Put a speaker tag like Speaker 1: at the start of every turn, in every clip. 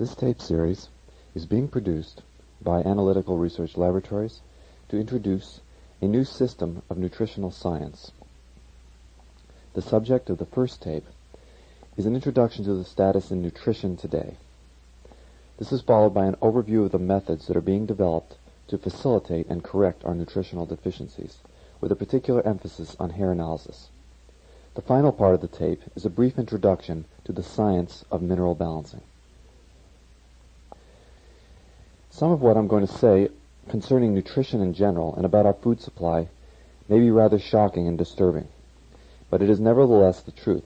Speaker 1: This tape series is being produced by Analytical Research Laboratories to introduce a new system of nutritional science. The subject of the first tape is an introduction to the status in nutrition today. This is followed by an overview of the methods that are being developed to facilitate and correct our nutritional deficiencies, with a particular emphasis on hair analysis. The final part of the tape is a brief introduction to the science of mineral balancing. Some of what I'm going to say concerning nutrition in general and about our food supply may be rather shocking and disturbing, but it is nevertheless the truth.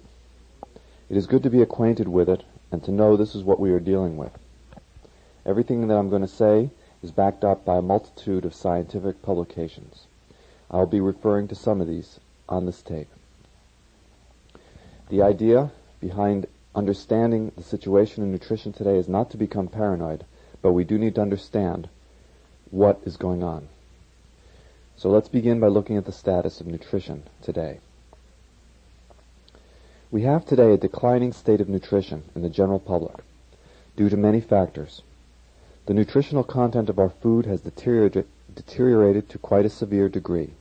Speaker 1: It is good to be acquainted with it and to know this is what we are dealing with. Everything that I'm going to say is backed up by a multitude of scientific publications. I will be referring to some of these on this tape. The idea behind understanding the situation in nutrition today is not to become paranoid, but we do need to understand what is going on. So let's begin by looking at the status of nutrition today. We have today a declining state of nutrition in the general public due to many factors. The nutritional content of our food has deteriorated, to quite a severe degree,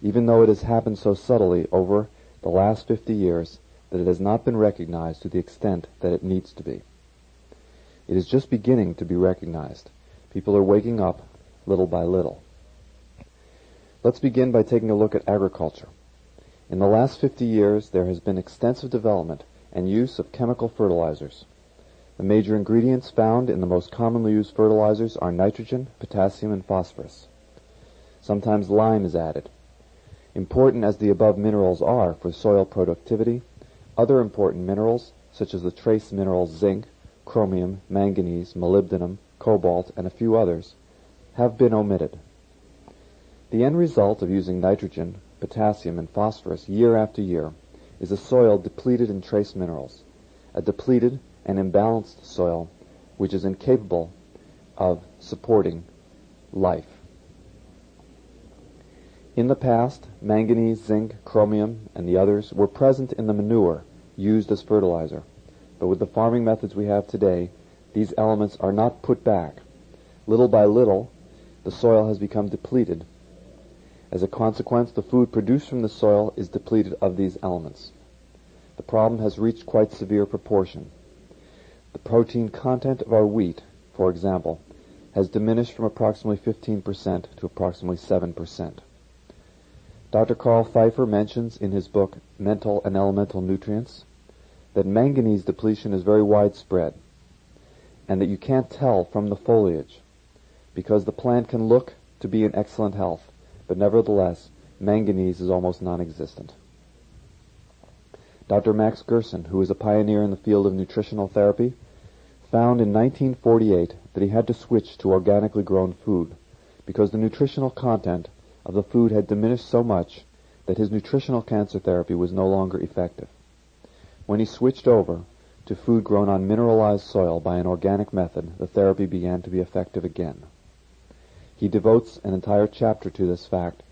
Speaker 1: even though it has happened so subtly over the last 50 years that it has not been recognized to the extent that it needs to be. It is just beginning to be recognized. People are waking up little by little. Let's begin by taking a look at agriculture. In the last 50 years, there has been extensive development and use of chemical fertilizers. The major ingredients found in the most commonly used fertilizers are nitrogen, potassium, and phosphorus. Sometimes lime is added. Important as the above minerals are for soil productivity, other important minerals, such as the trace mineral zinc, chromium, manganese, molybdenum, cobalt, and a few others, have been omitted. The end result of using nitrogen, potassium, and phosphorus year after year is a soil depleted in trace minerals, a depleted and imbalanced soil which is incapable of supporting life. In the past, manganese, zinc, chromium, and the others were present in the manure used as fertilizer. But with the farming methods we have today, these elements are not put back. Little by little, the soil has become depleted. As a consequence, the food produced from the soil is depleted of these elements. The problem has reached quite severe proportion. The protein content of our wheat, for example, has diminished from approximately 15% to approximately 7%. Dr. Carl Pfeiffer mentions in his book Mental and Elemental Nutrients that manganese depletion is very widespread and that you can't tell from the foliage because the plant can look to be in excellent health, but nevertheless, manganese is almost non-existent. Dr. Max Gerson, who is a pioneer in the field of nutritional therapy, found in 1948 that he had to switch to organically grown food because the nutritional content of the food had diminished so much that his nutritional cancer therapy was no longer effective. When he switched over to food grown on mineralized soil by an organic method, the therapy began to be effective again. He devotes an entire chapter to this fact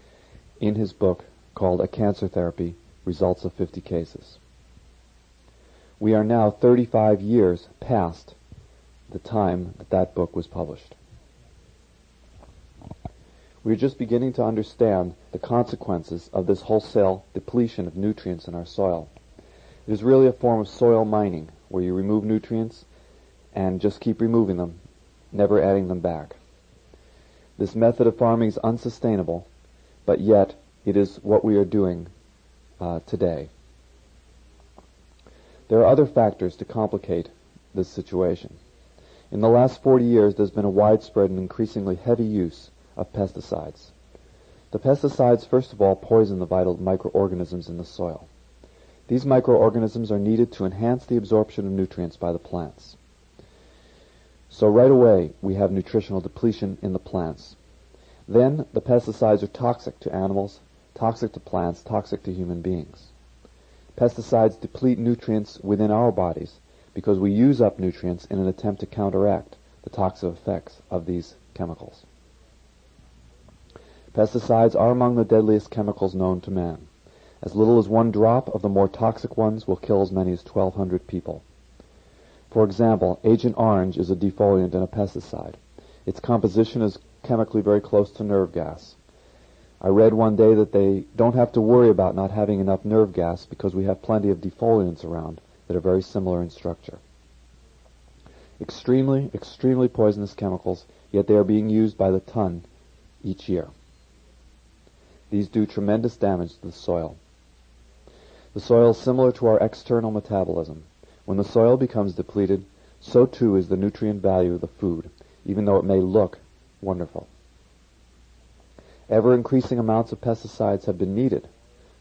Speaker 1: in his book called A Cancer Therapy Results of 50 Cases. We are now 35 years past the time that that book was published. We are just beginning to understand the consequences of this wholesale depletion of nutrients in our soil. It is really a form of soil mining, where you remove nutrients and just keep removing them, never adding them back. This method of farming is unsustainable, but yet it is what we are doing uh, today. There are other factors to complicate this situation. In the last 40 years, there's been a widespread and increasingly heavy use of pesticides. The pesticides, first of all, poison the vital microorganisms in the soil. These microorganisms are needed to enhance the absorption of nutrients by the plants. So right away, we have nutritional depletion in the plants. Then the pesticides are toxic to animals, toxic to plants, toxic to human beings. Pesticides deplete nutrients within our bodies because we use up nutrients in an attempt to counteract the toxic effects of these chemicals. Pesticides are among the deadliest chemicals known to man. As little as one drop of the more toxic ones will kill as many as 1,200 people. For example, Agent Orange is a defoliant and a pesticide. Its composition is chemically very close to nerve gas. I read one day that they don't have to worry about not having enough nerve gas because we have plenty of defoliants around that are very similar in structure. Extremely, extremely poisonous chemicals, yet they are being used by the ton each year. These do tremendous damage to the soil. The soil is similar to our external metabolism. When the soil becomes depleted, so too is the nutrient value of the food, even though it may look wonderful. Ever increasing amounts of pesticides have been needed.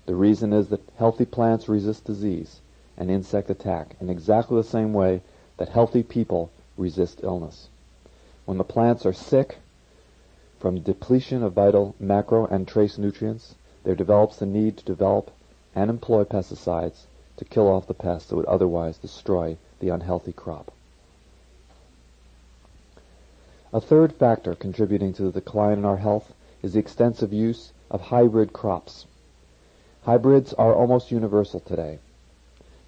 Speaker 1: The reason is that healthy plants resist disease and insect attack in exactly the same way that healthy people resist illness. When the plants are sick from depletion of vital macro and trace nutrients, there develops the need to develop and employ pesticides to kill off the pests that would otherwise destroy the unhealthy crop. A third factor contributing to the decline in our health is the extensive use of hybrid crops. Hybrids are almost universal today.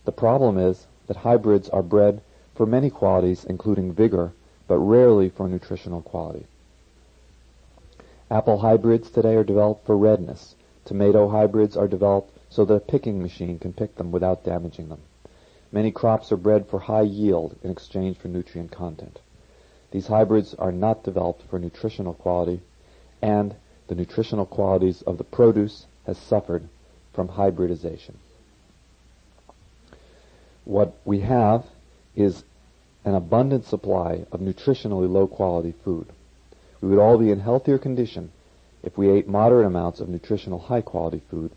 Speaker 1: The problem is that hybrids are bred for many qualities, including vigor, but rarely for nutritional quality. Apple hybrids today are developed for redness. Tomato hybrids are developed so that a picking machine can pick them without damaging them. Many crops are bred for high yield in exchange for nutrient content. These hybrids are not developed for nutritional quality, and the nutritional qualities of the produce has suffered from hybridization. What we have is an abundant supply of nutritionally low quality food. We would all be in healthier condition if we ate moderate amounts of nutritional high quality food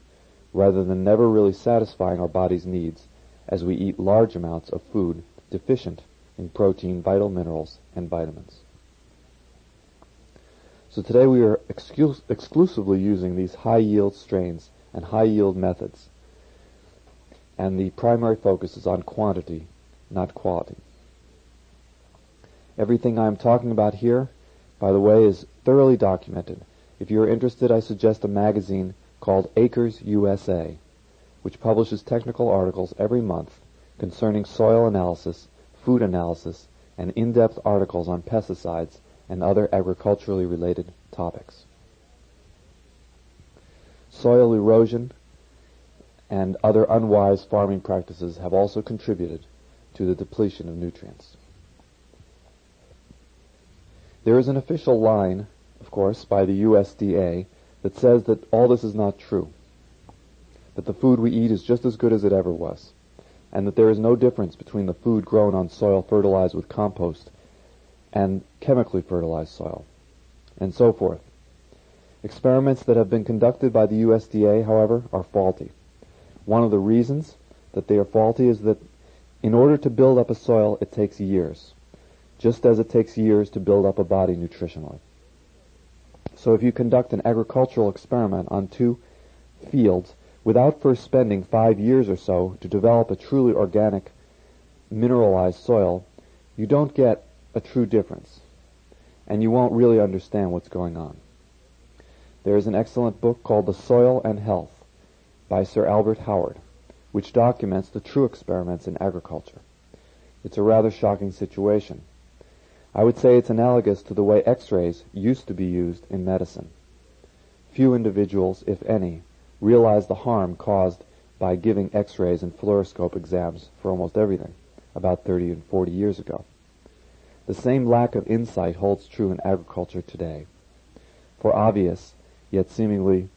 Speaker 1: rather than never really satisfying our body's needs as we eat large amounts of food deficient in protein, vital minerals, and vitamins. So today we are exclu- exclusively using these high yield strains and high yield methods. And the primary focus is on quantity, not quality. Everything I'm talking about here, by the way, is thoroughly documented. If you're interested, I suggest a magazine called Acres USA, which publishes technical articles every month concerning soil analysis, food analysis, and in-depth articles on pesticides and other agriculturally related topics. Soil erosion and other unwise farming practices have also contributed to the depletion of nutrients. There is an official line, of course, by the USDA that says that all this is not true, that the food we eat is just as good as it ever was, and that there is no difference between the food grown on soil fertilized with compost and chemically fertilized soil, and so forth. Experiments that have been conducted by the USDA, however, are faulty. One of the reasons that they are faulty is that in order to build up a soil, it takes years, just as it takes years to build up a body nutritionally. So if you conduct an agricultural experiment on two fields without first spending five years or so to develop a truly organic mineralized soil, you don't get a true difference. And you won't really understand what's going on. There is an excellent book called The Soil and Health by Sir Albert Howard, which documents the true experiments in agriculture. It's a rather shocking situation. I would say it's analogous to the way x-rays used to be used in medicine. Few individuals, if any, realize the harm caused by giving x-rays and fluoroscope exams for almost everything about 30 and 40 years ago. The same lack of insight holds true in agriculture today. For obvious, yet seemingly,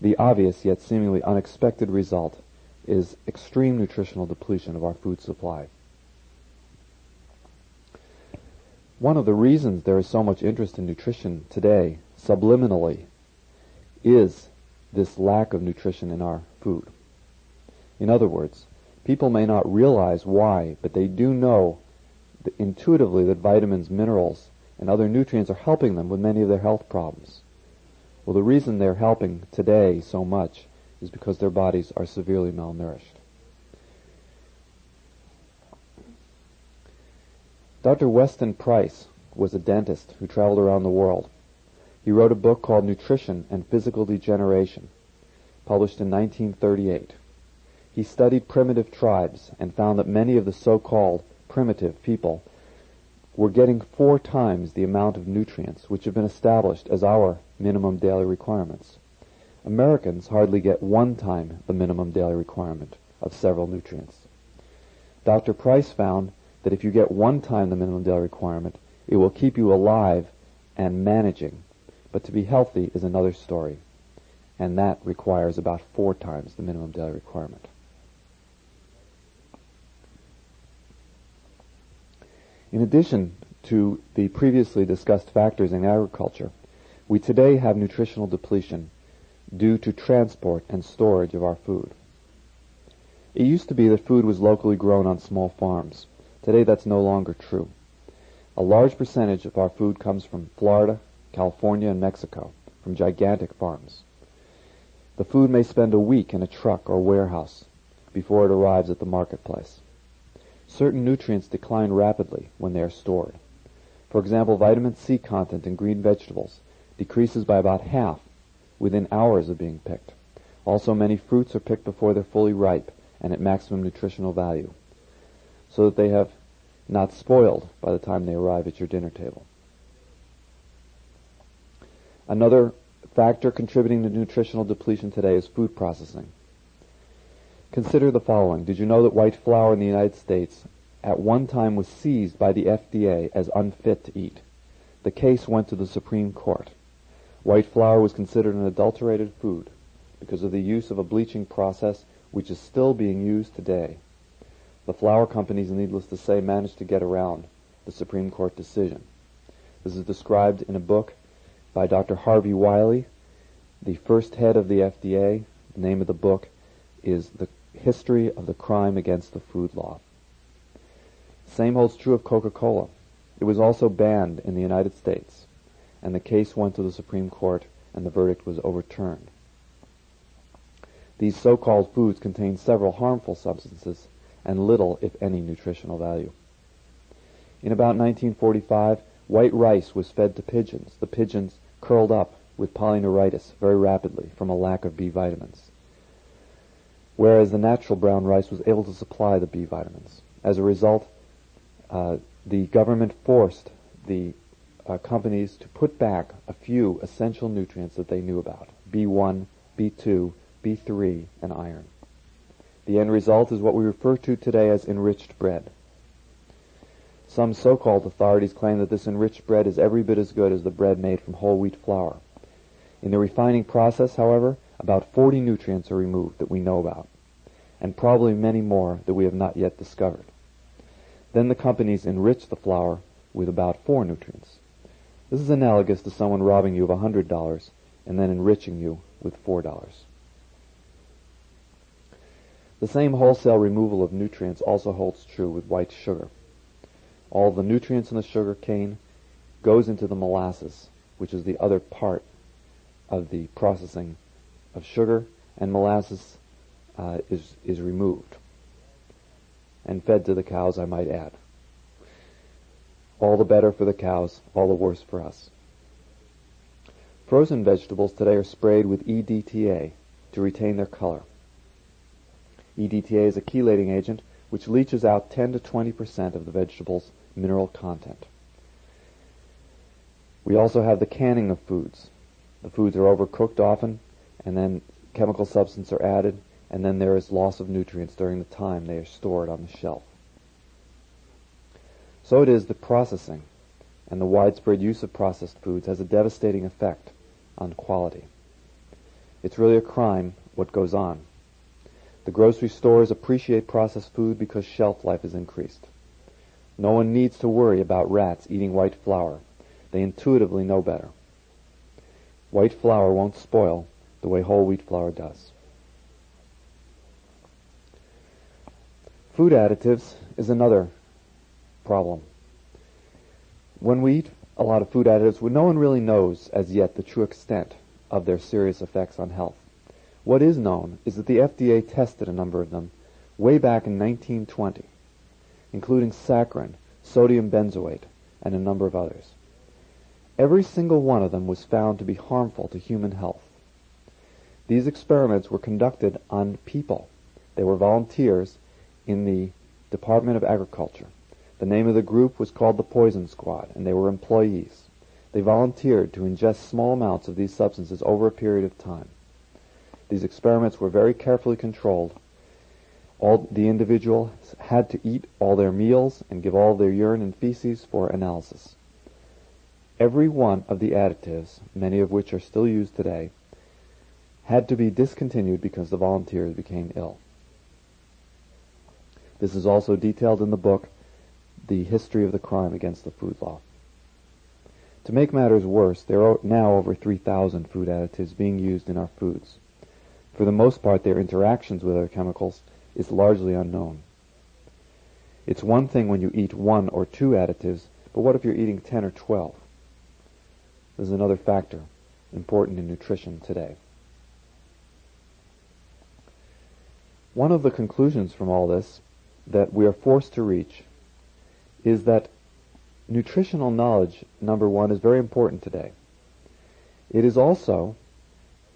Speaker 1: the obvious yet seemingly unexpected result is extreme nutritional depletion of our food supply. One of the reasons there is so much interest in nutrition today, subliminally, is this lack of nutrition in our food. In other words, people may not realize why, but they do know intuitively that vitamins, minerals, and other nutrients are helping them with many of their health problems. Well, the reason they're helping today so much is because their bodies are severely malnourished. Dr. Weston Price was a dentist who traveled around the world. He wrote a book called Nutrition and Physical Degeneration, published in 1938. He studied primitive tribes and found that many of the so-called primitive people were getting four times the amount of nutrients which have been established as our minimum daily requirements. Americans hardly get one time the minimum daily requirement of several nutrients. Dr. Price found that if you get one time the minimum daily requirement, it will keep you alive and managing. But to be healthy is another story, and that requires about four times the minimum daily requirement. In addition to the previously discussed factors in agriculture, we today have nutritional depletion due to transport and storage of our food. It used to be that food was locally grown on small farms. Today that's no longer true. A large percentage of our food comes from Florida, California, and Mexico, from gigantic farms. The food may spend a week in a truck or warehouse before it arrives at the marketplace. Certain nutrients decline rapidly when they are stored. For example, vitamin C content in green vegetables decreases by about half within hours of being picked. Also, many fruits are picked before they're fully ripe and at maximum nutritional value, so that they have not spoiled by the time they arrive at your dinner table. Another factor contributing to nutritional depletion today is food processing. Consider the following. Did you know that white flour in the United States at one time was seized by the FDA as unfit to eat? The case went to the Supreme Court. White flour was considered an adulterated food because of the use of a bleaching process which is still being used today. The flour companies, needless to say, managed to get around the Supreme Court decision. This is described in a book by Dr. Harvey Wiley, the first head of the FDA. The name of the book is The history of the crime against the food law. Same holds true of Coca-Cola. It was also banned in the United States, and the case went to the Supreme Court, and the verdict was overturned. These so-called foods contain several harmful substances and little, if any, nutritional value. In about 1945, white rice was fed to pigeons. The pigeons curled up with polyneuritis very rapidly from a lack of B vitamins whereas the natural brown rice was able to supply the B vitamins. As a result, uh, the government forced the uh, companies to put back a few essential nutrients that they knew about B1, B2, B3, and iron. The end result is what we refer to today as enriched bread. Some so-called authorities claim that this enriched bread is every bit as good as the bread made from whole wheat flour. In the refining process, however, about 40 nutrients are removed that we know about, and probably many more that we have not yet discovered. Then the companies enrich the flour with about four nutrients. This is analogous to someone robbing you of $100 and then enriching you with $4. The same wholesale removal of nutrients also holds true with white sugar. All the nutrients in the sugar cane goes into the molasses, which is the other part of the processing of sugar and molasses uh, is, is removed and fed to the cows, I might add. All the better for the cows, all the worse for us. Frozen vegetables today are sprayed with EDTA to retain their color. EDTA is a chelating agent which leaches out 10 to 20 percent of the vegetable's mineral content. We also have the canning of foods. The foods are overcooked often and then chemical substances are added, and then there is loss of nutrients during the time they are stored on the shelf. So it is the processing and the widespread use of processed foods has a devastating effect on quality. It's really a crime what goes on. The grocery stores appreciate processed food because shelf life is increased. No one needs to worry about rats eating white flour. They intuitively know better. White flour won't spoil the way whole wheat flour does. Food additives is another problem. When we eat a lot of food additives, no one really knows as yet the true extent of their serious effects on health. What is known is that the FDA tested a number of them way back in 1920, including saccharin, sodium benzoate, and a number of others. Every single one of them was found to be harmful to human health. These experiments were conducted on people. They were volunteers in the Department of Agriculture. The name of the group was called the Poison Squad, and they were employees. They volunteered to ingest small amounts of these substances over a period of time. These experiments were very carefully controlled. All the individuals had to eat all their meals and give all their urine and feces for analysis. Every one of the additives, many of which are still used today, had to be discontinued because the volunteers became ill. This is also detailed in the book, The History of the Crime Against the Food Law. To make matters worse, there are now over 3,000 food additives being used in our foods. For the most part, their interactions with other chemicals is largely unknown. It's one thing when you eat one or two additives, but what if you're eating 10 or 12? This is another factor important in nutrition today. One of the conclusions from all this that we are forced to reach is that nutritional knowledge, number one, is very important today. It is also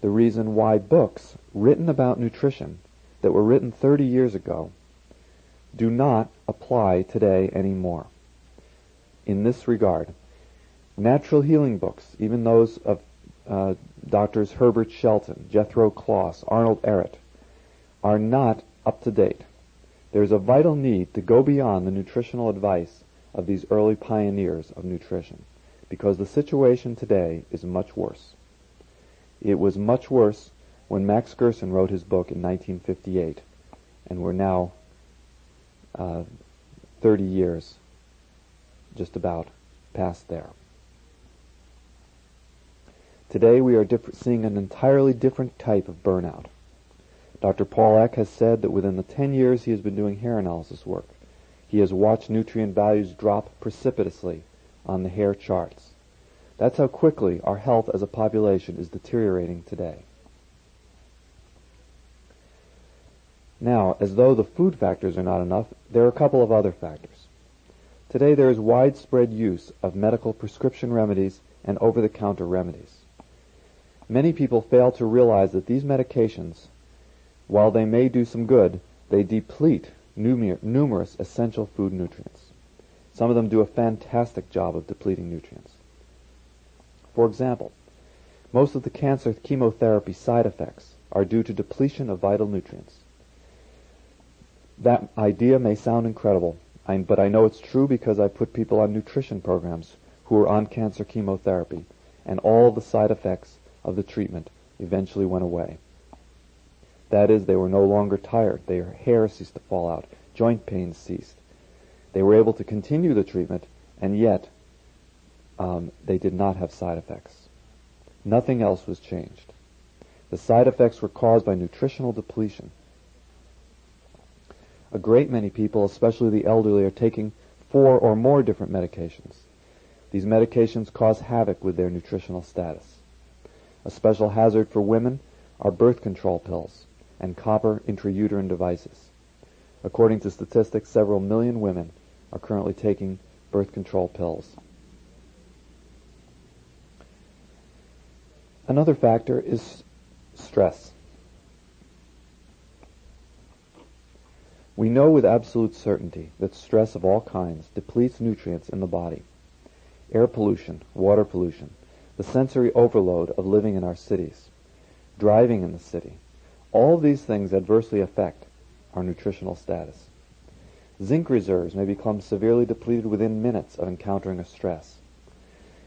Speaker 1: the reason why books written about nutrition that were written 30 years ago do not apply today anymore. In this regard, natural healing books, even those of uh, doctors Herbert Shelton, Jethro Kloss, Arnold Ehret, are not up to date. There is a vital need to go beyond the nutritional advice of these early pioneers of nutrition because the situation today is much worse. It was much worse when Max Gerson wrote his book in 1958, and we're now uh, 30 years just about past there. Today we are diff- seeing an entirely different type of burnout. Dr. Paul Eck has said that within the 10 years he has been doing hair analysis work, he has watched nutrient values drop precipitously on the hair charts. That's how quickly our health as a population is deteriorating today. Now, as though the food factors are not enough, there are a couple of other factors. Today there is widespread use of medical prescription remedies and over-the-counter remedies. Many people fail to realize that these medications, while they may do some good, they deplete numer- numerous essential food nutrients. Some of them do a fantastic job of depleting nutrients. For example, most of the cancer chemotherapy side effects are due to depletion of vital nutrients. That idea may sound incredible, but I know it's true because I put people on nutrition programs who were on cancer chemotherapy, and all the side effects of the treatment eventually went away. That is, they were no longer tired. Their hair ceased to fall out. Joint pains ceased. They were able to continue the treatment, and yet um, they did not have side effects. Nothing else was changed. The side effects were caused by nutritional depletion. A great many people, especially the elderly, are taking four or more different medications. These medications cause havoc with their nutritional status. A special hazard for women are birth control pills and copper intrauterine devices. According to statistics, several million women are currently taking birth control pills. Another factor is stress. We know with absolute certainty that stress of all kinds depletes nutrients in the body. Air pollution, water pollution, the sensory overload of living in our cities, driving in the city, all these things adversely affect our nutritional status. Zinc reserves may become severely depleted within minutes of encountering a stress.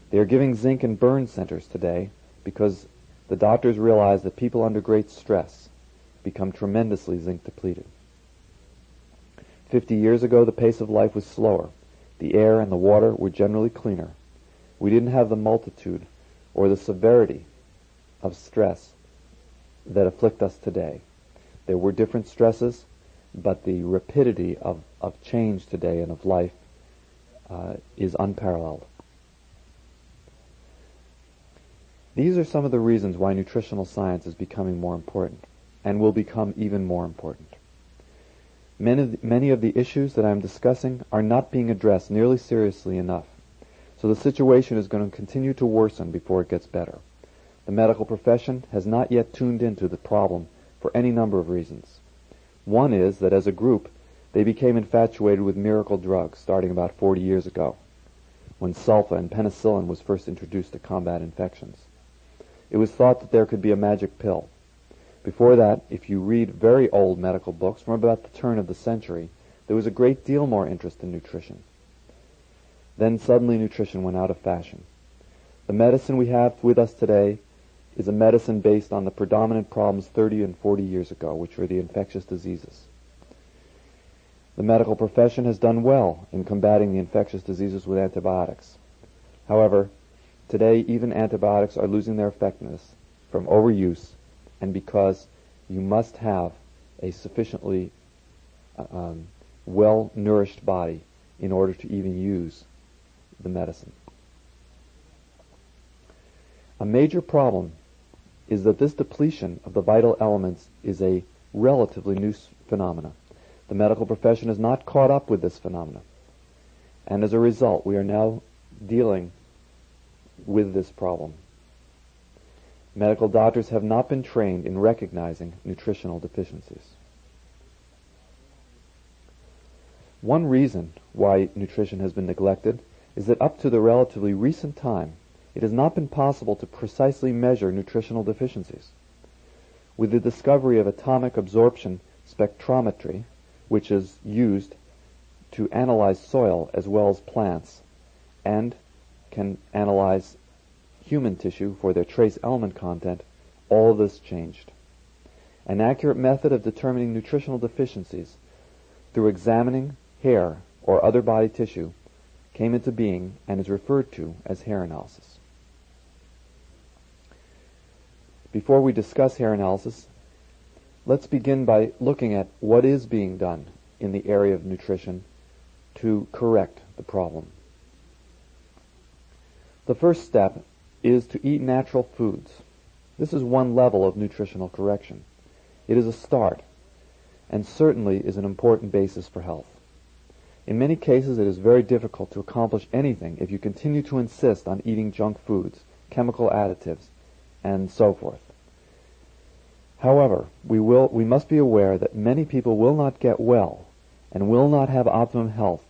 Speaker 1: They are giving zinc in burn centers today because the doctors realize that people under great stress become tremendously zinc depleted. Fifty years ago, the pace of life was slower. The air and the water were generally cleaner. We didn't have the multitude or the severity of stress that afflict us today. There were different stresses, but the rapidity of, of change today and of life uh, is unparalleled. These are some of the reasons why nutritional science is becoming more important and will become even more important. Many of, the, many of the issues that I'm discussing are not being addressed nearly seriously enough. So the situation is going to continue to worsen before it gets better. The medical profession has not yet tuned into the problem for any number of reasons. One is that as a group, They became infatuated with miracle drugs starting about 40 years ago, when sulfa and penicillin was first introduced to combat infections. It was thought that there could be a magic pill. Before that, if you read very old medical books from about the turn of the century, there was a great deal more interest in nutrition. Then suddenly nutrition went out of fashion. The medicine we have with us today is a medicine based on the predominant problems 30 and 40 years ago, which were the infectious diseases. The medical profession has done well in combating the infectious diseases with antibiotics. However, today even antibiotics are losing their effectiveness from overuse and because you must have a sufficiently uh, um, well-nourished body in order to even use the medicine. A major problem is that this depletion of the vital elements is a relatively new phenomenon. The medical profession is not caught up with this phenomenon. And as a result, we are now dealing with this problem. Medical doctors have not been trained in recognizing nutritional deficiencies. One reason why nutrition has been neglected is that up to the relatively recent time, it has not been possible to precisely measure nutritional deficiencies. With the discovery of atomic absorption spectrometry, which is used to analyze soil as well as plants, and can analyze human tissue for their trace element content, all this changed. An accurate method of determining nutritional deficiencies through examining hair or other body tissue came into being and is referred to as hair analysis. Before we discuss hair analysis, let's begin by looking at what is being done in the area of nutrition to correct the problem. The first step is to eat natural foods. This is one level of nutritional correction. It is a start, and certainly is an important basis for health. In many cases, it is very difficult to accomplish anything if you continue to insist on eating junk foods, chemical additives, and so forth. However, we, will, we must be aware that many people will not get well and will not have optimum health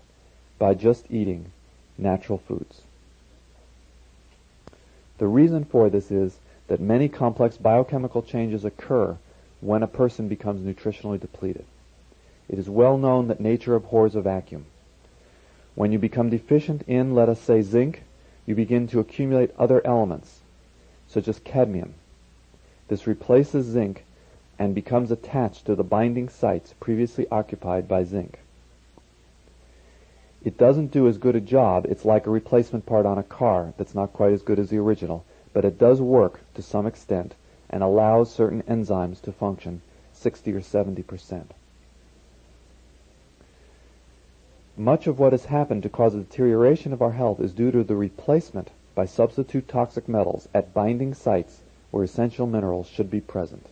Speaker 1: by just eating natural foods. The reason for this is that many complex biochemical changes occur when a person becomes nutritionally depleted. It is well known that nature abhors a vacuum. When you become deficient in, let us say, zinc, you begin to accumulate other elements, such as cadmium, this replaces zinc and becomes attached to the binding sites previously occupied by zinc. It doesn't do as good a job. It's like a replacement part on a car that's not quite as good as the original, but it does work to some extent and allows certain enzymes to function 60 or 70 percent. Much of what has happened to cause the deterioration of our health is due to the replacement by substitute toxic metals at binding sites where essential minerals should be present.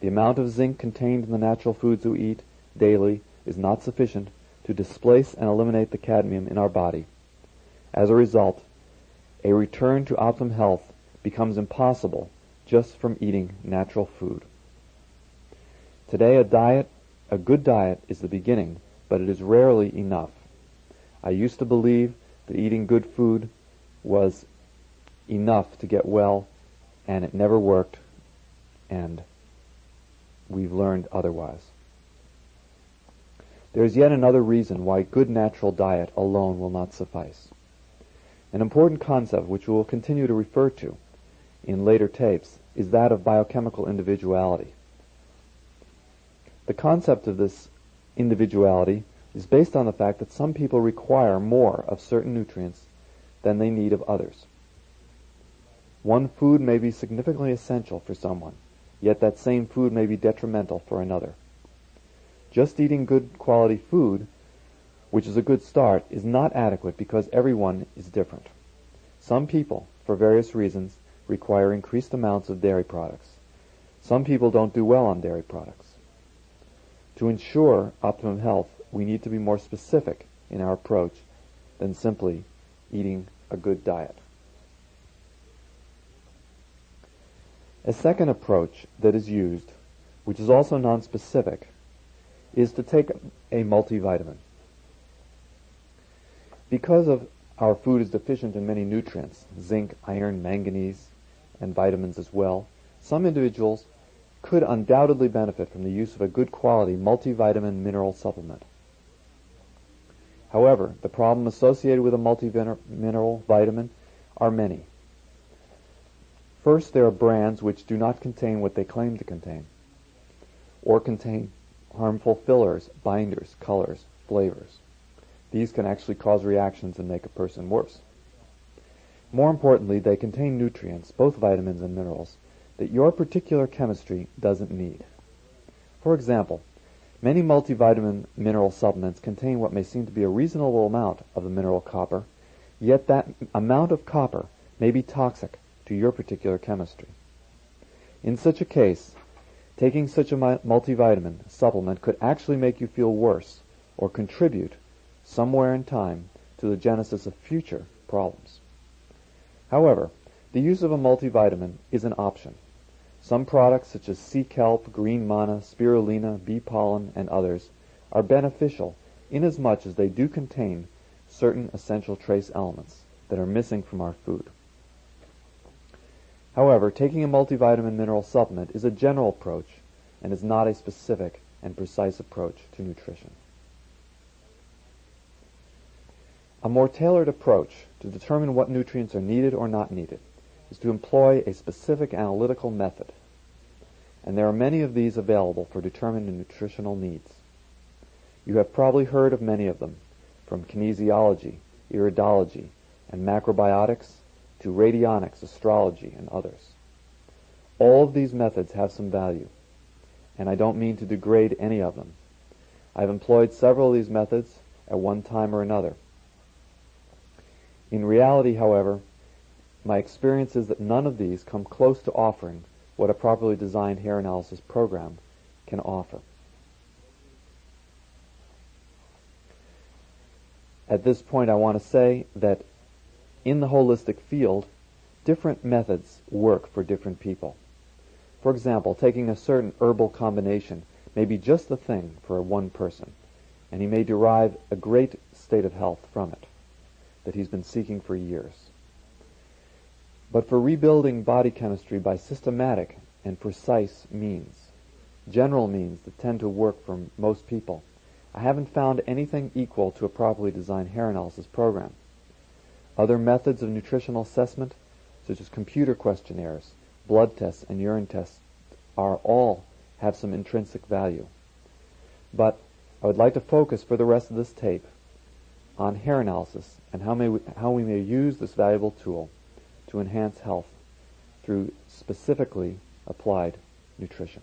Speaker 1: The amount of zinc contained in the natural foods we eat daily is not sufficient to displace and eliminate the cadmium in our body. As a result, a return to optimum health becomes impossible just from eating natural food. Today a diet, a good diet is the beginning, but it is rarely enough. I used to believe that eating good food was enough to get well and it never worked, and we've learned otherwise. There is yet another reason why good natural diet alone will not suffice. An important concept which we will continue to refer to in later tapes is that of biochemical individuality. The concept of this individuality is based on the fact that some people require more of certain nutrients than they need of others. One food may be significantly essential for someone, yet that same food may be detrimental for another. Just eating good quality food, which is a good start, is not adequate because everyone is different. Some people, for various reasons, require increased amounts of dairy products. Some people don't do well on dairy products. To ensure optimum health, we need to be more specific in our approach than simply eating a good diet. A second approach that is used, which is also nonspecific, is to take a multivitamin. Because of our food is deficient in many nutrients, zinc, iron, manganese, and vitamins as well, some individuals could undoubtedly benefit from the use of a good quality multivitamin mineral supplement. However, the problem associated with a multivitamin mineral vitamin are many. First, there are brands which do not contain what they claim to contain, or contain harmful fillers, binders, colors, flavors. These can actually cause reactions and make a person worse. More importantly, they contain nutrients, both vitamins and minerals, that your particular chemistry doesn't need. For example, Many multivitamin mineral supplements contain what may seem to be a reasonable amount of the mineral copper, yet that amount of copper may be toxic to your particular chemistry. In such a case, taking such a multivitamin supplement could actually make you feel worse or contribute somewhere in time to the genesis of future problems. However, the use of a multivitamin is an option. Some products such as sea kelp, green manna, spirulina, bee pollen, and others are beneficial inasmuch as they do contain certain essential trace elements that are missing from our food. However, taking a multivitamin mineral supplement is a general approach and is not a specific and precise approach to nutrition. A more tailored approach to determine what nutrients are needed or not needed is to employ a specific analytical method, and there are many of these available for determining nutritional needs. You have probably heard of many of them, from kinesiology, iridology, and macrobiotics to radionics, astrology, and others. All of these methods have some value, and I don't mean to degrade any of them. I've employed several of these methods at one time or another. In reality, however, my experience is that none of these come close to offering what a properly designed hair analysis program can offer. At this point, I want to say that in the holistic field, different methods work for different people. For example, taking a certain herbal combination may be just the thing for one person, and he may derive a great state of health from it that he's been seeking for years. But for rebuilding body chemistry by systematic and precise means, general means that tend to work for most people, I haven't found anything equal to a properly designed hair analysis program. Other methods of nutritional assessment, such as computer questionnaires, blood tests, and urine tests, are all have some intrinsic value. But I would like to focus for the rest of this tape on hair analysis and how, may we, how we may use this valuable tool to enhance health through specifically applied nutrition.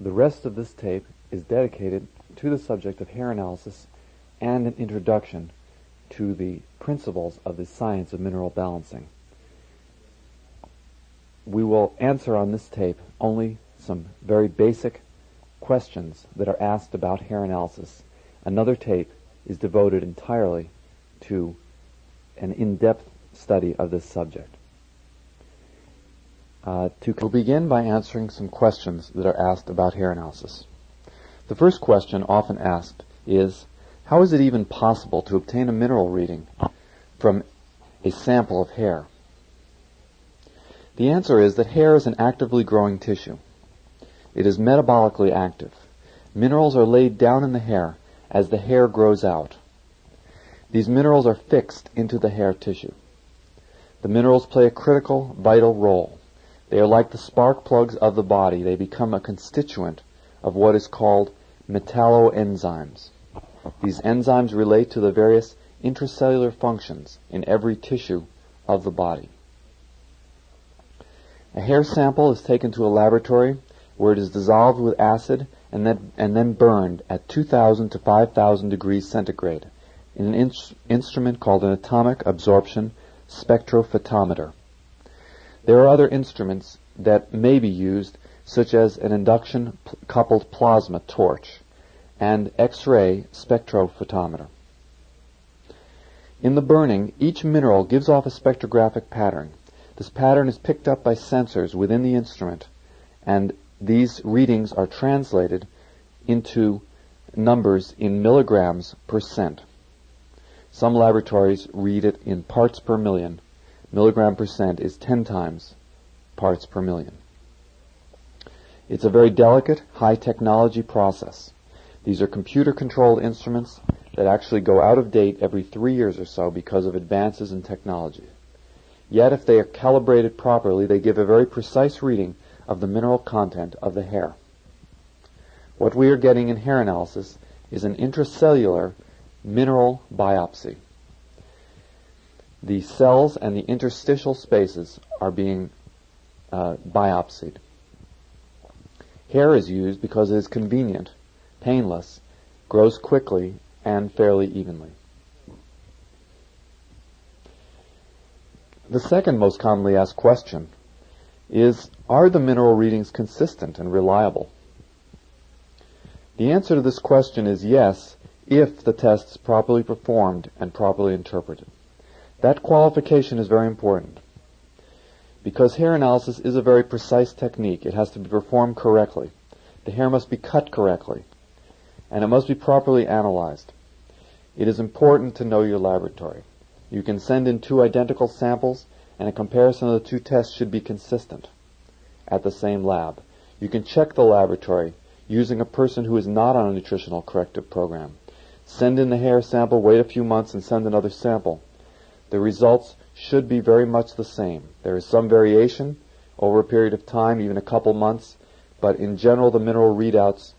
Speaker 1: The rest of this tape is dedicated to the subject of hair analysis and an introduction to the principles of the science of mineral balancing. We will answer on this tape only some very basic questions that are asked about hair analysis. Another tape is devoted entirely to an in-depth study of this subject. Uh, to we'll begin by answering some questions that are asked about hair analysis. The first question often asked is, how is it even possible to obtain a mineral reading from a sample of hair? The answer is that hair is an actively growing tissue. It is metabolically active. Minerals are laid down in the hair as the hair grows out. These minerals are fixed into the hair tissue. The minerals play a critical, vital role. They are like the spark plugs of the body. They become a constituent of what is called metalloenzymes. These enzymes relate to the various intracellular functions in every tissue of the body. A hair sample is taken to a laboratory where it is dissolved with acid and then, and then burned at 2,000 to 5,000 degrees centigrade in an in- instrument called an atomic absorption spectrophotometer. There are other instruments that may be used, such as an induction p- coupled plasma torch and X-ray spectrophotometer. In the burning, each mineral gives off a spectrographic pattern. This pattern is picked up by sensors within the instrument and these readings are translated into numbers in milligrams per cent. Some laboratories read it in parts per million. Milligram per cent is 10 times parts per million. It's a very delicate, high technology process. These are computer controlled instruments that actually go out of date every three years or so because of advances in technology. Yet, if they are calibrated properly, they give a very precise reading of the mineral content of the hair. What we are getting in hair analysis is an intracellular mineral biopsy. The cells and the interstitial spaces are being uh, biopsied. Hair is used because it is convenient, painless, grows quickly, and fairly evenly. The second most commonly asked question is, are the mineral readings consistent and reliable? The answer to this question is yes, if the test is properly performed and properly interpreted. That qualification is very important. Because hair analysis is a very precise technique, it has to be performed correctly. The hair must be cut correctly, and it must be properly analyzed. It is important to know your laboratory. You can send in two identical samples, and a comparison of the two tests should be consistent at the same lab. You can check the laboratory using a person who is not on a nutritional corrective program. Send in the hair sample, wait a few months, and send another sample. The results should be very much the same. There is some variation over a period of time, even a couple months, but in general the mineral readouts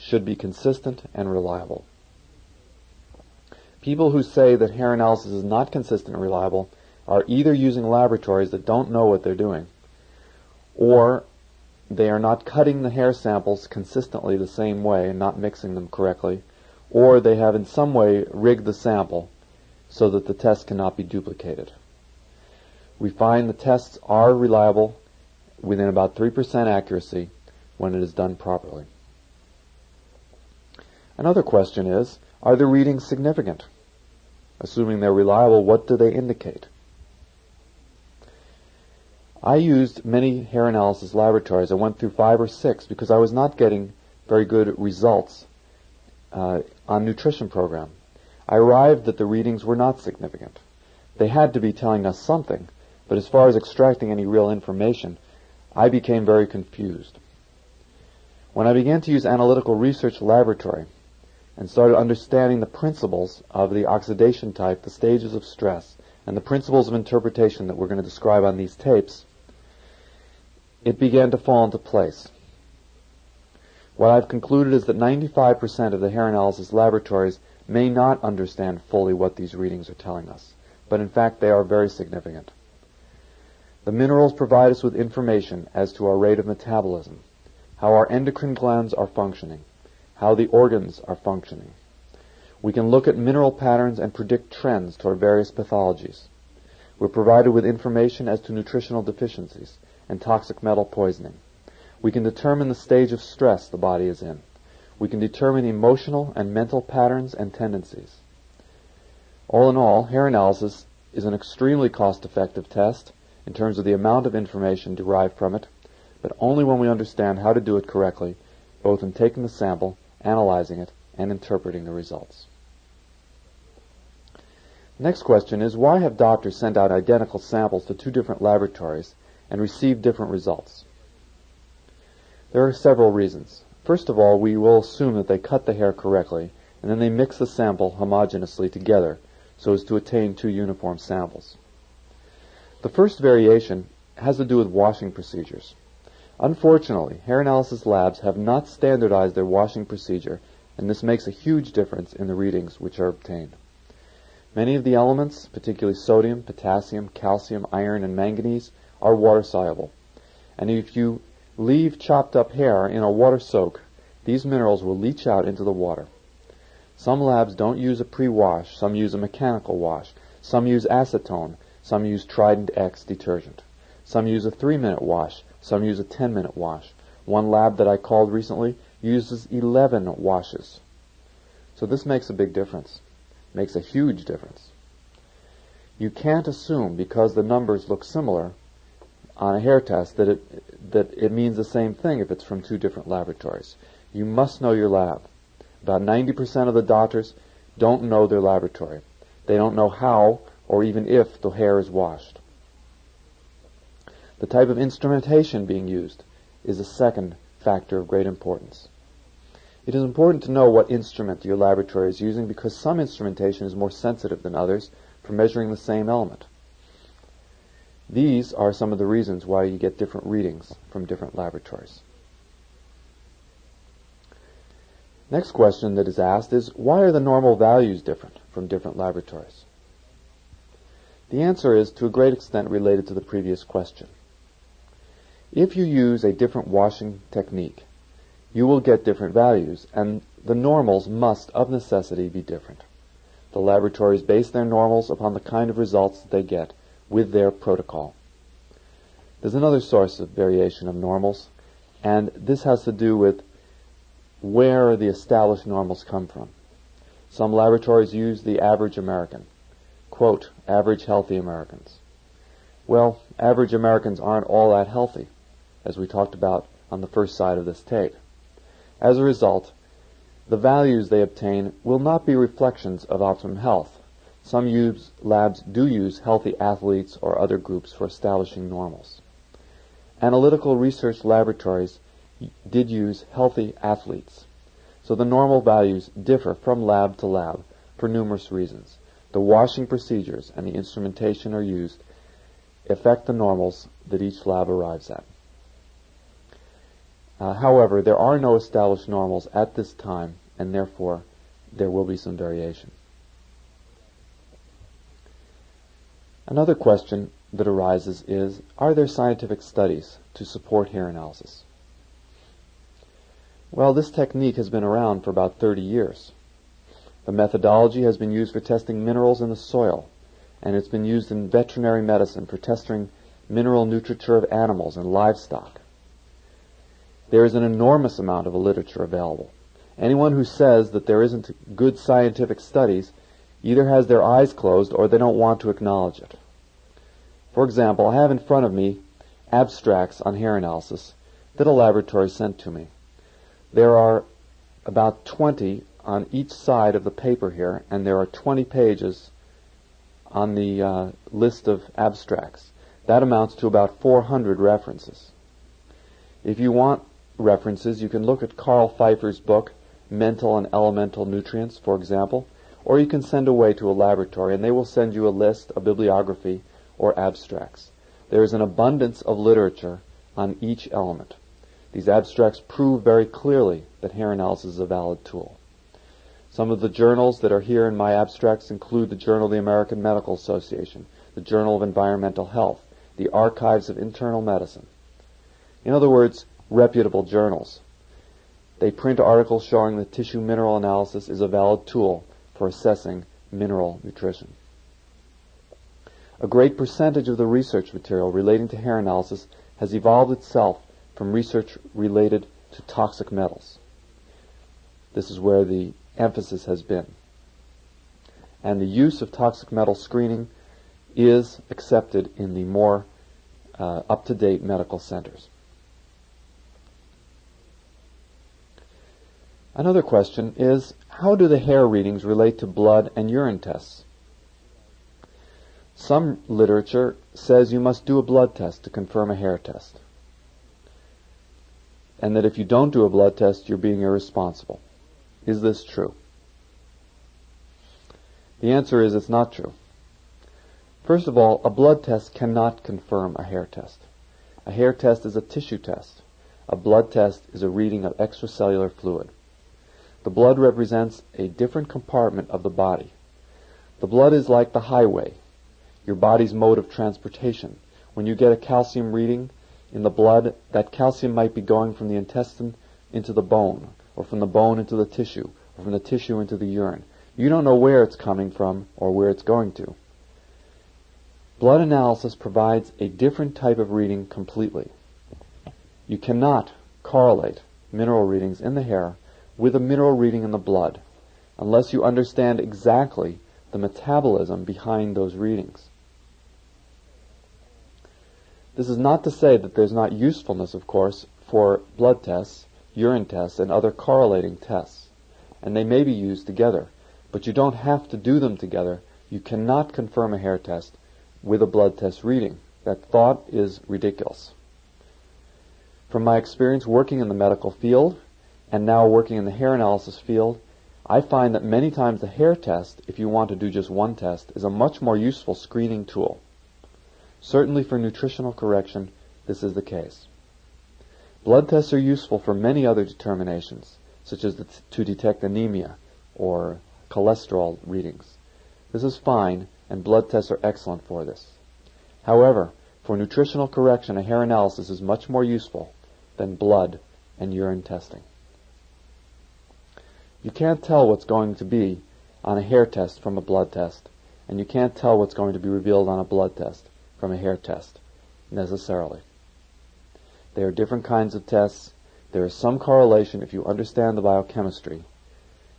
Speaker 1: should be consistent and reliable. People who say that hair analysis is not consistent and reliable are either using laboratories that don't know what they're doing, or they are not cutting the hair samples consistently the same way and not mixing them correctly, or they have in some way rigged the sample so that the test cannot be duplicated. We find the tests are reliable within about 3% accuracy when it is done properly. Another question is, are the readings significant? Assuming they're reliable, what do they indicate? I used many hair analysis laboratories. I went through five or six because I was not getting very good results uh, on nutrition program. I arrived that the readings were not significant. They had to be telling us something, but as far as extracting any real information, I became very confused. When I began to use analytical research laboratory and started understanding the principles of the oxidation type, the stages of stress, and the principles of interpretation that we're going to describe on these tapes, it began to fall into place. What I've concluded is that 95% of the hair analysis laboratories may not understand fully what these readings are telling us, but in fact they are very significant. The minerals provide us with information as to our rate of metabolism, how our endocrine glands are functioning, how the organs are functioning. We can look at mineral patterns and predict trends toward various pathologies. We're provided with information as to nutritional deficiencies and toxic metal poisoning. We can determine the stage of stress the body is in. We can determine emotional and mental patterns and tendencies. All in all, hair analysis is an extremely cost-effective test in terms of the amount of information derived from it, but only when we understand how to do it correctly, both in taking the sample, analyzing it, and interpreting the results. Next question is, why have doctors sent out identical samples to two different laboratories and received different results? There are several reasons. First of all, we will assume that they cut the hair correctly, and then they mix the sample homogeneously together so as to attain two uniform samples. The first variation has to do with washing procedures. Unfortunately, hair analysis labs have not standardized their washing procedure, and this makes a huge difference in the readings which are obtained. Many of the elements, particularly sodium, potassium, calcium, iron, and manganese, are water soluble. And if you leave chopped up hair in a water soak, these minerals will leach out into the water. Some labs don't use a pre-wash, some use a mechanical wash, some use acetone, some use Triton X detergent. Some use a three-minute wash, some use a 10-minute wash. One lab that I called recently uses 11 washes. So this makes a big difference. Makes a huge difference. You can't assume because the numbers look similar on a hair test that it, that it means the same thing if it's from two different laboratories. You must know your lab. About 90% of the doctors don't know their laboratory. They don't know how or even if the hair is washed. The type of instrumentation being used is a second factor of great importance. It is important to know what instrument your laboratory is using because some instrumentation is more sensitive than others for measuring the same element. These are some of the reasons why you get different readings from different laboratories. Next question that is asked is why are the normal values different from different laboratories? The answer is to a great extent related to the previous question. If you use a different washing technique, you will get different values, and the normals must, of necessity, be different. The laboratories base their normals upon the kind of results that they get with their protocol. There's another source of variation of normals, and this has to do with where the established normals come from. Some laboratories use the average American. Quote, average healthy Americans. Well, average Americans aren't all that healthy, as we talked about on the first side of this tape. As a result, the values they obtain will not be reflections of optimum health. Some use, labs do use healthy athletes or other groups for establishing normals. Analytical research laboratories did use healthy athletes. So the normal values differ from lab to lab for numerous reasons. The washing procedures and the instrumentation are used affect the normals that each lab arrives at. Uh, however, there are no established normals at this time, and therefore there will be some variation. Another question that arises is, are there scientific studies to support hair analysis? Well, this technique has been around for about 30 years. The methodology has been used for testing minerals in the soil, and it's been used in veterinary medicine for testing mineral nutriture of animals and livestock. There is an enormous amount of literature available. Anyone who says that there isn't good scientific studies either has their eyes closed or they don't want to acknowledge it. For example, I have in front of me abstracts on hair analysis that a laboratory sent to me. There are about 20 on each side of the paper here, and there are 20 pages on the uh, list of abstracts. That amounts to about 400 references. If you want references, you can look at Carl Pfeiffer's book, Mental and Elemental Nutrients, for example, or you can send away to a laboratory and they will send you a list, a bibliography, or abstracts. There is an abundance of literature on each element. These abstracts prove very clearly that hair analysis is a valid tool. Some of the journals that are here in my abstracts include the Journal of the American Medical Association, the Journal of Environmental Health, the Archives of Internal Medicine. In other words, reputable journals. They print articles showing that tissue mineral analysis is a valid tool for assessing mineral nutrition. A great percentage of the research material relating to hair analysis has evolved itself from research related to toxic metals. This is where the emphasis has been. And the use of toxic metal screening is accepted in the more uh, up-to-date medical centers. Another question is, how do the hair readings relate to blood and urine tests? Some literature says you must do a blood test to confirm a hair test. And that if you don't do a blood test, you're being irresponsible. Is this true? The answer is it's not true. First of all, a blood test cannot confirm a hair test. A hair test is a tissue test. A blood test is a reading of extracellular fluid. The blood represents a different compartment of the body. The blood is like the highway, your body's mode of transportation. When you get a calcium reading in the blood, that calcium might be going from the intestine into the bone, or from the bone into the tissue, or from the tissue into the urine. You don't know where it's coming from or where it's going to. Blood analysis provides a different type of reading completely. You cannot correlate mineral readings in the hair with a mineral reading in the blood unless you understand exactly the metabolism behind those readings. This is not to say that there's not usefulness, of course, for blood tests, urine tests, and other correlating tests. And they may be used together. But you don't have to do them together. You cannot confirm a hair test with a blood test reading. That thought is ridiculous. From my experience working in the medical field and now working in the hair analysis field, I find that many times the hair test, if you want to do just one test, is a much more useful screening tool. Certainly for nutritional correction, this is the case. Blood tests are useful for many other determinations, such as to detect anemia or cholesterol readings. This is fine, and blood tests are excellent for this. However, for nutritional correction, a hair analysis is much more useful than blood and urine testing. You can't tell what's going to be on a hair test from a blood test, and you can't tell what's going to be revealed on a blood test from a hair test, necessarily. They are different kinds of tests. There is some correlation if you understand the biochemistry,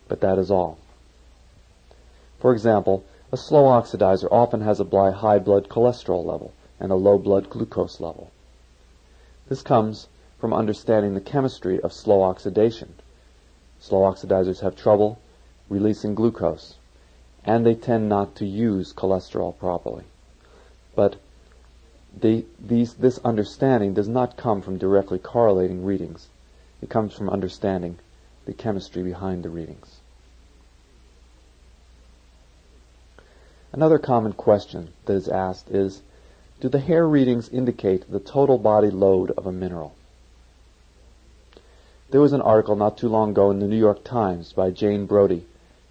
Speaker 1: but that is all. For example, a slow oxidizer often has a high blood cholesterol level and a low blood glucose level. This comes from understanding the chemistry of slow oxidation. Slow oxidizers have trouble releasing glucose, and they tend not to use cholesterol properly. But they, these, this understanding does not come from directly correlating readings. It comes from understanding the chemistry behind the readings. Another common question that is asked is, do the hair readings indicate the total body load of a mineral? There was an article not too long ago in the New York Times by Jane Brody,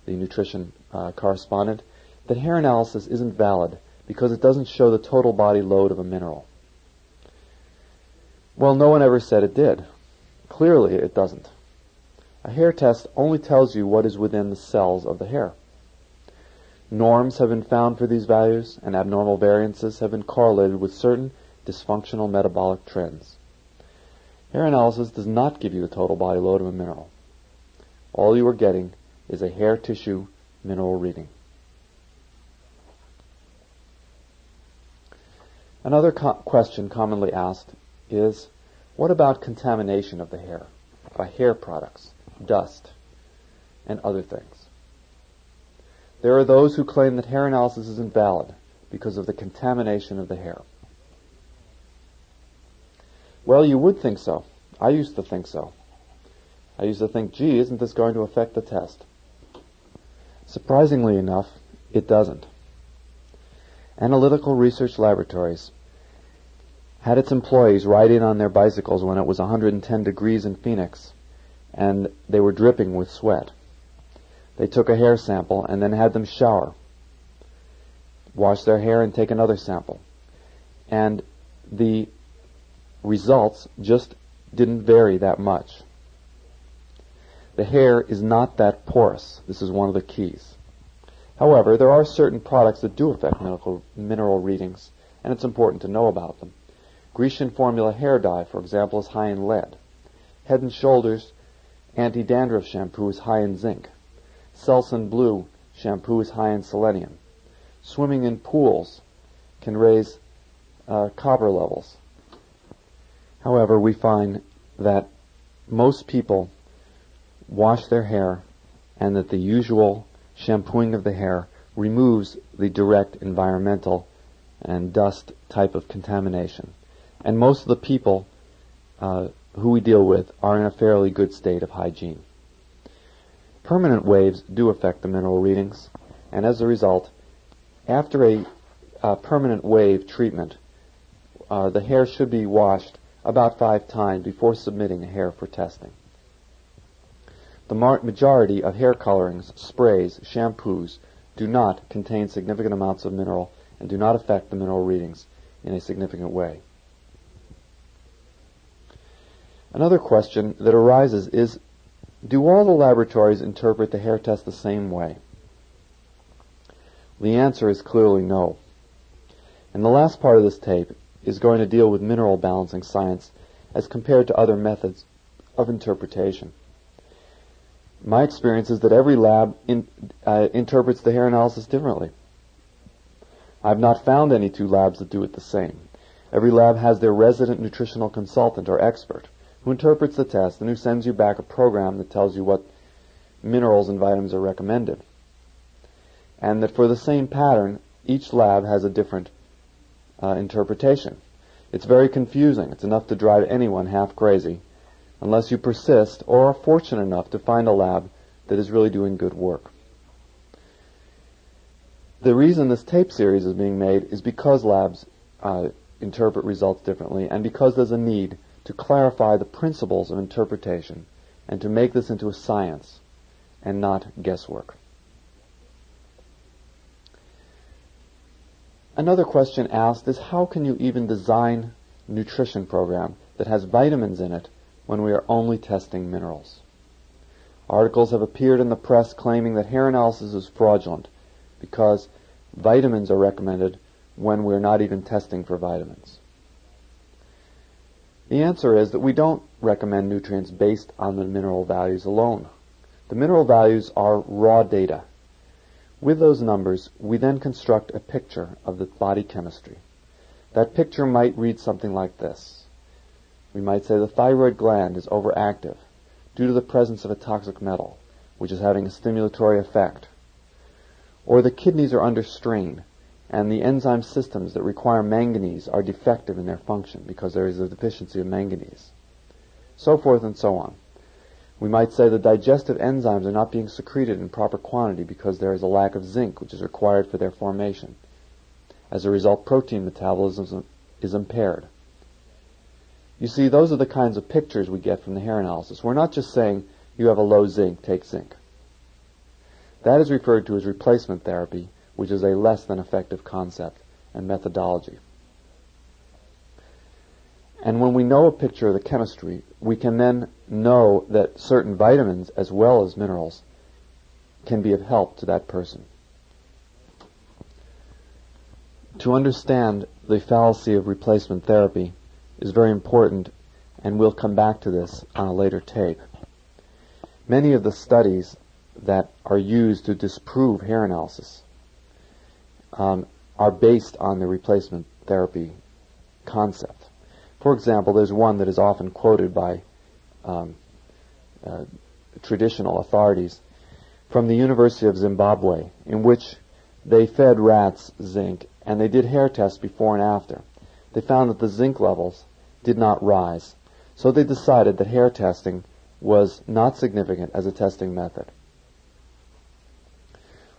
Speaker 1: the nutrition uh, correspondent, that hair analysis isn't valid because it doesn't show the total body load of a mineral. Well, no one ever said it did. Clearly, it doesn't. A hair test only tells you what is within the cells of the hair. Norms have been found for these values, and abnormal variances have been correlated with certain dysfunctional metabolic trends. Hair analysis does not give you the total body load of a mineral. All you are getting is a hair tissue mineral reading. Another co- question commonly asked is, what about contamination of the hair by hair products, dust, and other things? There are those who claim that hair analysis is invalid because of the contamination of the hair. Well, you would think so. I used to think so. I used to think, gee, isn't this going to affect the test? Surprisingly enough, it doesn't. Analytical Research Laboratories had its employees ride in on their bicycles when it was 110 degrees in Phoenix, and they were dripping with sweat. They took a hair sample and then had them shower, wash their hair, and take another sample. And the results just didn't vary that much. The hair is not that porous. This is one of the keys. However, there are certain products that do affect mineral, mineral readings, and it's important to know about them. Grecian formula hair dye, for example, is high in lead. Head and Shoulders anti-dandruff shampoo is high in zinc. Selsun Blue shampoo is high in selenium. Swimming in pools can raise uh, copper levels. However, we find that most people wash their hair and that the usual shampooing of the hair removes the direct environmental and dust type of contamination. And most of the people uh, who we deal with are in a fairly good state of hygiene. Permanent waves do affect the mineral readings, and as a result, after a, a permanent wave treatment, uh, the hair should be washed about five times before submitting a hair for testing. The majority of hair colorings, sprays, shampoos do not contain significant amounts of mineral and do not affect the mineral readings in a significant way. Another question that arises is, do all the laboratories interpret the hair test the same way? The answer is clearly no. In the last part of this tape, is going to deal with mineral balancing science as compared to other methods of interpretation. My experience is that every lab in, uh, interprets the hair analysis differently. I've not found any two labs that do it the same. Every lab has their resident nutritional consultant or expert who interprets the test and who sends you back a program that tells you what minerals and vitamins are recommended. And that for the same pattern, each lab has a different uh, interpretation. It's very confusing. It's enough to drive anyone half crazy unless you persist or are fortunate enough to find a lab that is really doing good work. The reason this tape series is being made is because labs uh, interpret results differently and because there's a need to clarify the principles of interpretation and to make this into a science and not guesswork. Another question asked is how can you even design nutrition program that has vitamins in it when we are only testing minerals? Articles have appeared in the press claiming that hair analysis is fraudulent because vitamins are recommended when we're not even testing for vitamins. The answer is that we don't recommend nutrients based on the mineral values alone. The mineral values are raw data. With those numbers, we then construct a picture of the body chemistry. That picture might read something like this. We might say the thyroid gland is overactive due to the presence of a toxic metal, which is having a stimulatory effect. Or the kidneys are under strain and the enzyme systems that require manganese are defective in their function because there is a deficiency of manganese. So forth and so on. We might say the digestive enzymes are not being secreted in proper quantity because there is a lack of zinc which is required for their formation. As a result, protein metabolism is impaired. You see, those are the kinds of pictures we get from the hair analysis. We're not just saying you have a low zinc, take zinc. That is referred to as replacement therapy, which is a less than effective concept and methodology. And when we know a picture of the chemistry, we can then know that certain vitamins as well as minerals can be of help to that person. To understand the fallacy of replacement therapy is very important, and we'll come back to this on a later tape. Many of the studies that are used to disprove hair analysis um, are based on the replacement therapy concept. For example, there's one that is often quoted by um, uh, traditional authorities from the University of Zimbabwe, in which they fed rats zinc and they did hair tests before and after. They found that the zinc levels did not rise, so they decided that hair testing was not significant as a testing method.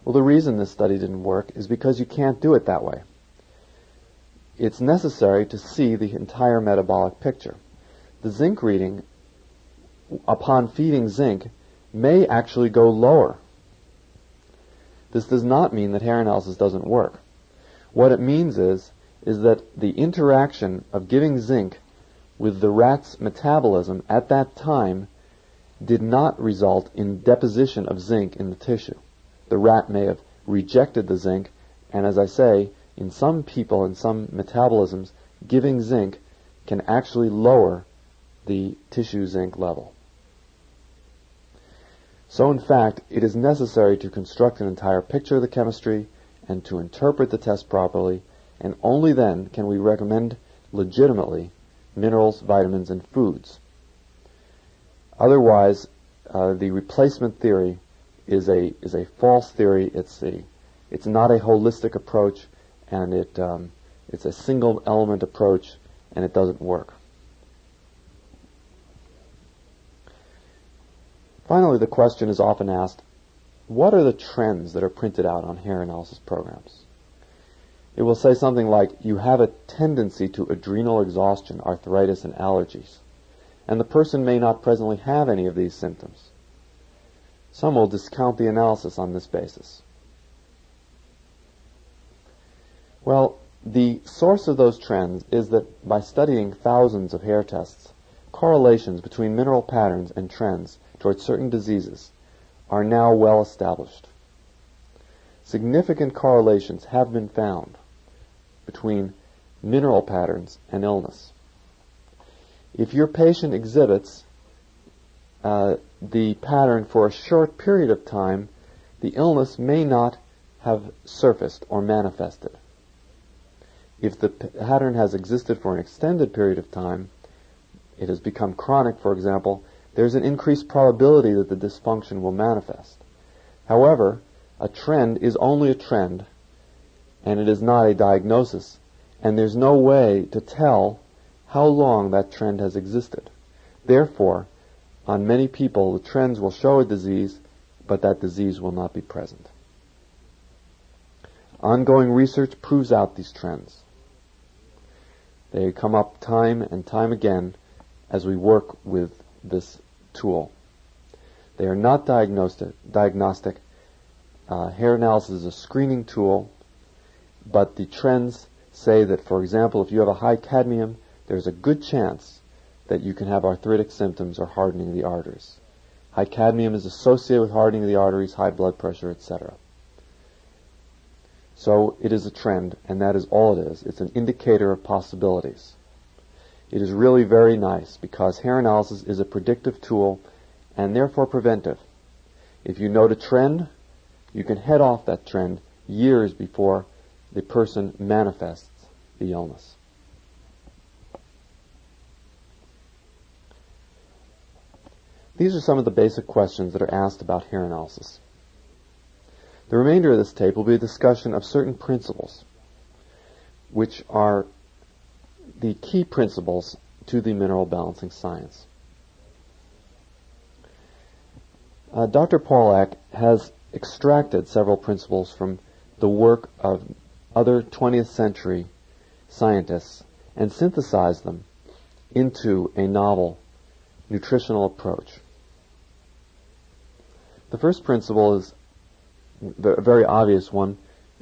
Speaker 1: Well, the reason this study didn't work is because you can't do it that way. It's necessary to see the entire metabolic picture. The zinc reading, upon feeding zinc, may actually go lower. This does not mean that hair analysis doesn't work. What it means is, is that the interaction of giving zinc with the rat's metabolism at that time did not result in deposition of zinc in the tissue the rat may have rejected the zinc, and as I say, in some people, in some metabolisms, giving zinc can actually lower the tissue zinc level. So in fact, it is necessary to construct an entire picture of the chemistry and to interpret the test properly, and only then can we recommend legitimately minerals, vitamins, and foods. Otherwise, uh, the replacement theory is a is a false theory. It's a it's not a holistic approach, and it um, it's a single element approach, and it doesn't work. Finally, the question is often asked, what are the trends that are printed out on hair analysis programs? It will say something like, you have a tendency to adrenal exhaustion, arthritis, and allergies. And the person may not presently have any of these symptoms. Some will discount the analysis on this basis. Well, the source of those trends is that by studying thousands of hair tests, correlations between mineral patterns and trends towards certain diseases are now well established. Significant correlations have been found between mineral patterns and illness. If your patient exhibits uh, the pattern for a short period of time, the illness may not have surfaced or manifested. If the pattern has existed for an extended period of time, it has become chronic, for example, there's an increased probability that the dysfunction will manifest. However, a trend is only a trend, and it is not a diagnosis, and there's no way to tell how long that trend has existed. Therefore, on many people, the trends will show a disease, but that disease will not be present. Ongoing research proves out these trends. They come up time and time again as we work with this tool. They are not diagnostic. diagnostic. Uh, hair analysis is a screening tool, but the trends say that, for example, if you have a high cadmium, there's a good chance that you can have arthritic symptoms or hardening of the arteries. High cadmium is associated with hardening of the arteries, high blood pressure, etc. So it is a trend, and that is all it is. It's an indicator of possibilities. It is really very nice because hair analysis is a predictive tool and therefore preventive. If you note a trend, you can head off that trend years before the person manifests the illness. These are some of the basic questions that are asked about hair analysis. The remainder of this tape will be a discussion of certain principles, which are the key principles to the mineral balancing science. Uh, Dr. Paul Eck has extracted several principles from the work of other 20th century scientists and synthesized them into a novel nutritional approach. The first principle is a very obvious one,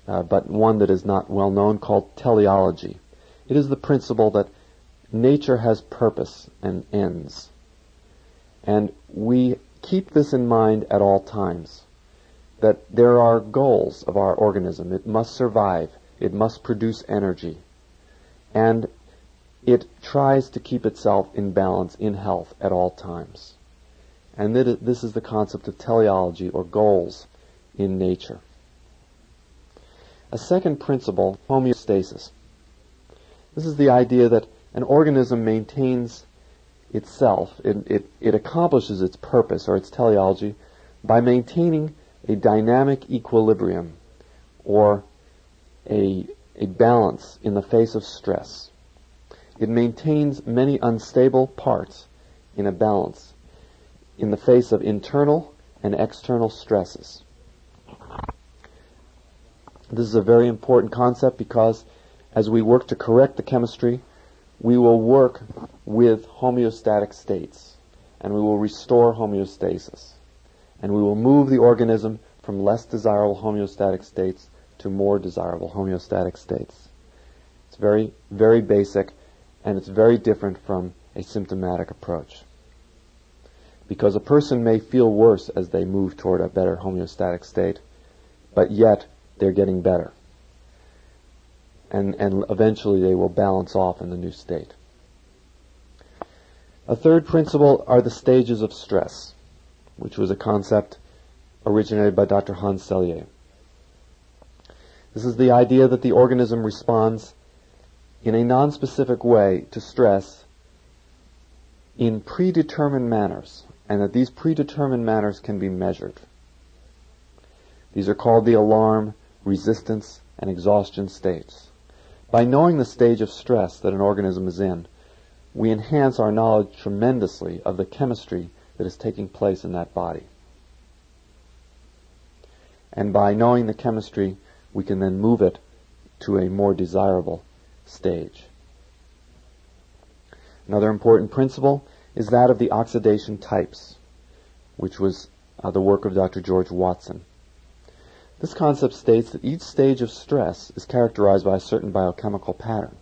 Speaker 1: uh, but one that is not well known, called teleology. It is the principle that nature has purpose and ends. And we keep this in mind at all times that there are goals of our organism. It must survive, it must produce energy, and it tries to keep itself in balance, in health at all times. And this is the concept of teleology or goals in nature. A second principle, homeostasis. This is the idea that an organism maintains itself, it, it, it accomplishes its purpose or its teleology by maintaining a dynamic equilibrium or a, a balance in the face of stress. It maintains many unstable parts in a balance in the face of internal and external stresses. This is a very important concept because as we work to correct the chemistry, we will work with homeostatic states and we will restore homeostasis. And we will move the organism from less desirable homeostatic states to more desirable homeostatic states. It's very, very basic and it's very different from a symptomatic approach because a person may feel worse as they move toward a better homeostatic state, but yet they're getting better. And, and eventually they will balance off in the new state. A third principle are the stages of stress, which was a concept originated by Dr. Hans Selye. This is the idea that the organism responds in a non-specific way to stress in predetermined manners and that these predetermined manners can be measured. These are called the alarm, resistance, and exhaustion states. By knowing the stage of stress that an organism is in, we enhance our knowledge tremendously of the chemistry that is taking place in that body. And by knowing the chemistry, we can then move it to a more desirable stage. Another important principle is that of the oxidation types, which was uh, the work of Dr. George Watson. This concept states that each stage of stress is characterized by a certain biochemical pattern.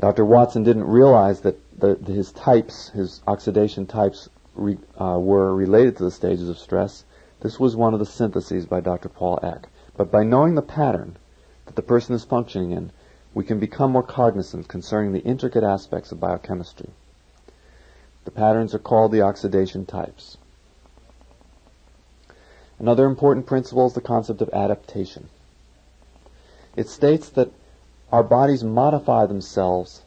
Speaker 1: Dr. Watson didn't realize that the, his types, his oxidation types, re, uh, were related to the stages of stress. This was one of the syntheses by Dr. Paul Eck. But by knowing the pattern that the person is functioning in, we can become more cognizant concerning the intricate aspects of biochemistry. The patterns are called the oxidation types. Another important principle is the concept of adaptation. It states that our bodies modify themselves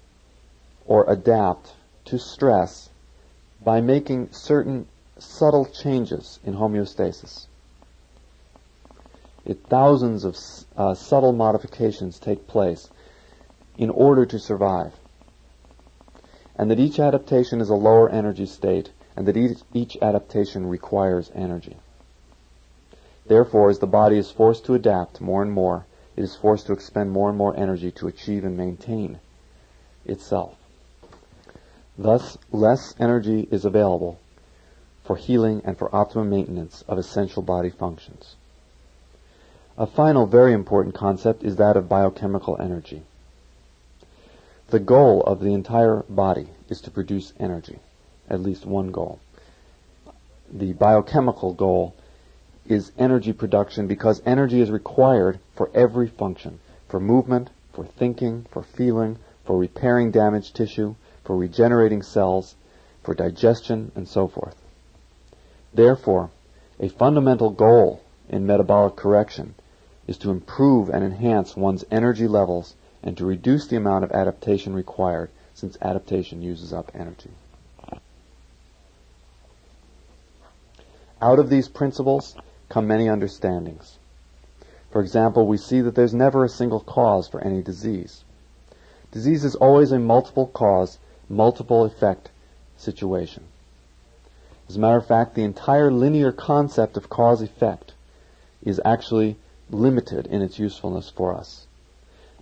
Speaker 1: or adapt to stress by making certain subtle changes in homeostasis. It, thousands of uh, subtle modifications take place in order to survive. And that each adaptation is a lower energy state, and that each, each adaptation requires energy. Therefore, as the body is forced to adapt more and more, it is forced to expend more and more energy to achieve and maintain itself. Thus, less energy is available for healing and for optimum maintenance of essential body functions. A final very important concept is that of biochemical energy. The goal of the entire body is to produce energy, at least one goal. The biochemical goal is energy production because energy is required for every function for movement, for thinking, for feeling, for repairing damaged tissue, for regenerating cells, for digestion, and so forth. Therefore, a fundamental goal in metabolic correction is to improve and enhance one's energy levels and to reduce the amount of adaptation required since adaptation uses up energy. Out of these principles, come many understandings. For example, we see that there's never a single cause for any disease. Disease is always a multiple cause, multiple effect situation. As a matter of fact, the entire linear concept of cause effect is actually limited in its usefulness for us.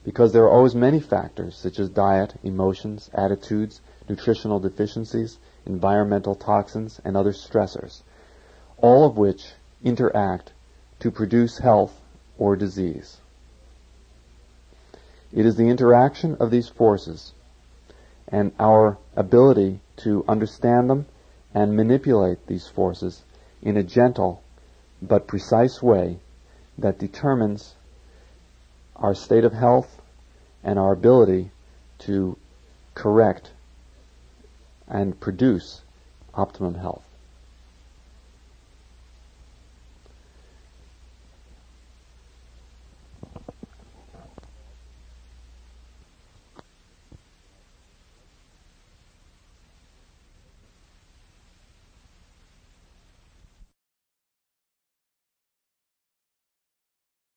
Speaker 1: Because there are always many factors, such as diet, emotions, attitudes, nutritional deficiencies, environmental toxins, and other stressors, all of which interact to produce health or disease. It is the interaction of these forces and our ability to understand them and manipulate these forces in a gentle but precise way that determines our state of health and our ability to correct and produce optimum health.